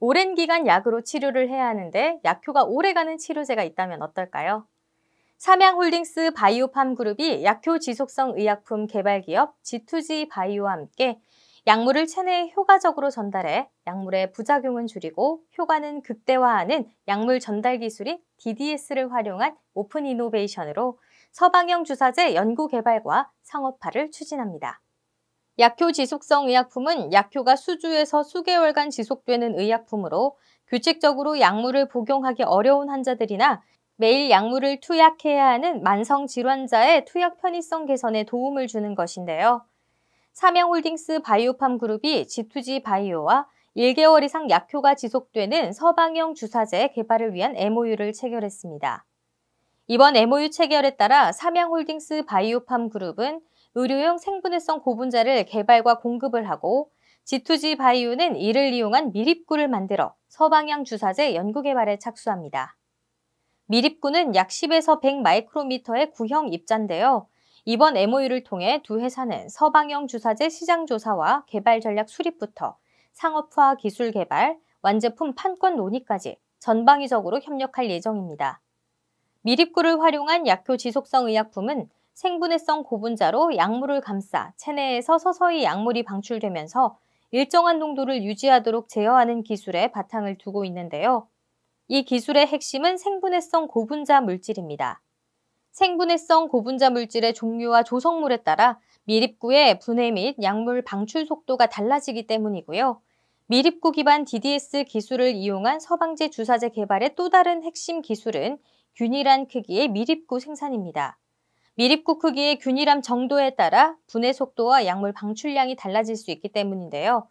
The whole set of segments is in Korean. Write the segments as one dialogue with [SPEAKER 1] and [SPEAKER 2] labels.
[SPEAKER 1] 오랜 기간 약으로 치료를 해야 하는데 약효가 오래가는 치료제가 있다면 어떨까요? 삼양홀딩스 바이오팜 그룹이 약효 지속성 의약품 개발 기업 G2G 바이오와 함께 약물을 체내에 효과적으로 전달해 약물의 부작용은 줄이고 효과는 극대화하는 약물 전달 기술인 DDS를 활용한 오픈 이노베이션으로 서방형 주사제 연구 개발과 상업화를 추진합니다. 약효 지속성 의약품은 약효가 수주에서 수개월간 지속되는 의약품으로 규칙적으로 약물을 복용하기 어려운 환자들이나 매일 약물을 투약해야 하는 만성 질환자의 투약 편의성 개선에 도움을 주는 것인데요. 삼양홀딩스 바이오팜 그룹이 G2G 바이오와 1개월 이상 약효가 지속되는 서방형 주사제 개발을 위한 MOU를 체결했습니다. 이번 MOU 체결에 따라 삼양홀딩스 바이오팜 그룹은 의료용 생분해성 고분자를 개발과 공급을 하고 G2G 바이오는 이를 이용한 미립구를 만들어 서방향 주사제 연구 개발에 착수합니다. 미립구는 약 10에서 100 마이크로미터의 구형 입자인데요. 이번 MOU를 통해 두 회사는 서방형 주사제 시장 조사와 개발 전략 수립부터 상업화 기술 개발, 완제품 판권 논의까지 전방위적으로 협력할 예정입니다. 미립구를 활용한 약효 지속성 의약품은 생분해성 고분자로 약물을 감싸 체내에서 서서히 약물이 방출되면서 일정한 농도를 유지하도록 제어하는 기술에 바탕을 두고 있는데요. 이 기술의 핵심은 생분해성 고분자 물질입니다. 생분해성 고분자 물질의 종류와 조성물에 따라 미립구의 분해 및 약물 방출 속도가 달라지기 때문이고요. 미립구 기반 DDS 기술을 이용한 서방제 주사제 개발의 또 다른 핵심 기술은 균일한 크기의 미립구 생산입니다. 미립구 크기의 균일함 정도에 따라 분해 속도와 약물 방출량이 달라질 수 있기 때문인데요.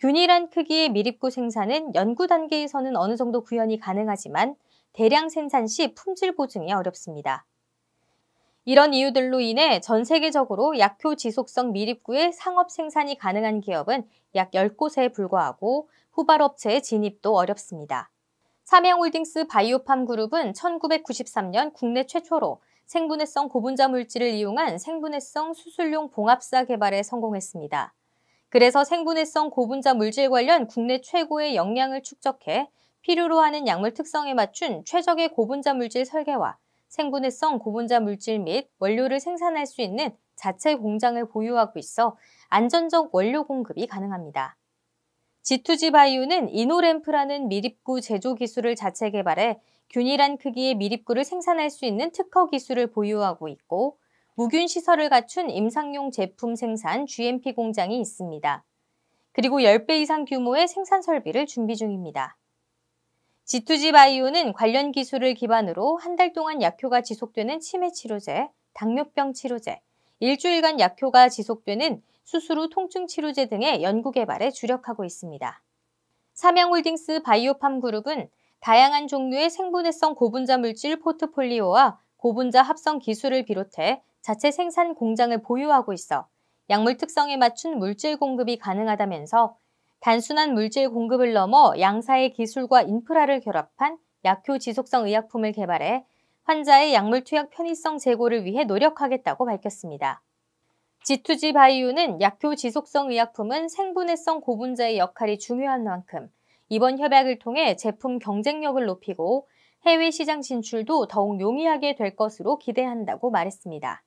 [SPEAKER 1] 균일한 크기의 미립구 생산은 연구 단계에서는 어느 정도 구현이 가능하지만 대량 생산 시 품질 보증이 어렵습니다. 이런 이유들로 인해 전 세계적으로 약효 지속성 미립구의 상업 생산이 가능한 기업은 약 10곳에 불과하고 후발업체의 진입도 어렵습니다. 삼양홀딩스 바이오팜 그룹은 1993년 국내 최초로 생분해성 고분자 물질을 이용한 생분해성 수술용 봉합사 개발에 성공했습니다. 그래서 생분해성 고분자 물질 관련 국내 최고의 역량을 축적해 필요로 하는 약물 특성에 맞춘 최적의 고분자 물질 설계와 생분해성 고분자 물질 및 원료를 생산할 수 있는 자체 공장을 보유하고 있어 안전적 원료 공급이 가능합니다. G2G 바이오는 이노램프라는 미립구 제조 기술을 자체 개발해 균일한 크기의 미립구를 생산할 수 있는 특허 기술을 보유하고 있고 무균 시설을 갖춘 임상용 제품 생산 GMP 공장이 있습니다. 그리고 10배 이상 규모의 생산 설비를 준비 중입니다. G2G 바이오는 관련 기술을 기반으로 한 달 동안 약효가 지속되는 치매 치료제, 당뇨병 치료제, 일주일간 약효가 지속되는 수술 후 통증 치료제 등의 연구 개발에 주력하고 있습니다. 삼양홀딩스 바이오팜 그룹은 다양한 종류의 생분해성 고분자 물질 포트폴리오와 고분자 합성 기술을 비롯해 자체 생산 공장을 보유하고 있어 약물 특성에 맞춘 물질 공급이 가능하다면서 단순한 물질 공급을 넘어 양사의 기술과 인프라를 결합한 약효 지속성 의약품을 개발해 환자의 약물 투약 편의성 제고를 위해 노력하겠다고 밝혔습니다. G2G 바이오는 약효 지속성 의약품은 생분해성 고분자의 역할이 중요한 만큼 이번 협약을 통해 제품 경쟁력을 높이고 해외 시장 진출도 더욱 용이하게 될 것으로 기대한다고 말했습니다.